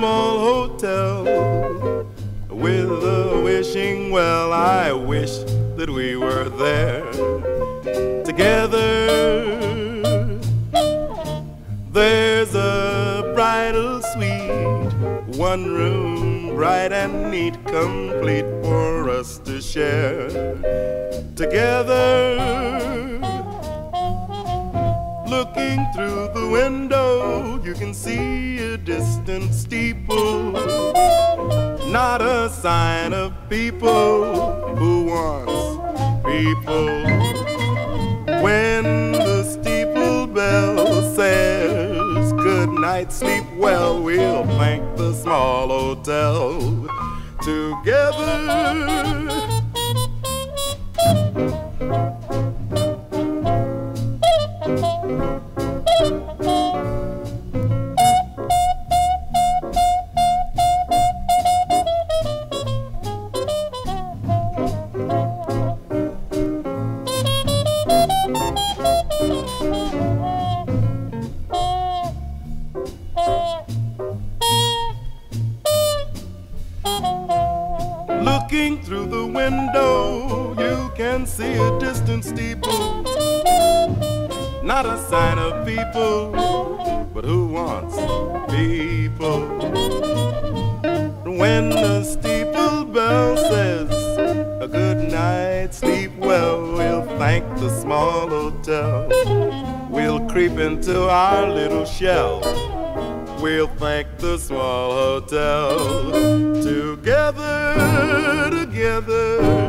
small hotel with a wishing well. I wish that we were there together. There's a bridal suite, one room bright and neat, complete for us to share together. Looking through the window, you can see a distant steeple. Not a sign of people who wants people. When the steeple bell says good night, sleep well, we'll thank the small hotel together. Looking through the window, you can see a distant steeple. Not a sign of people, but who wants people? When the steeple thank the small hotel. We'll creep into our little shell. We'll thank the small hotel together, together.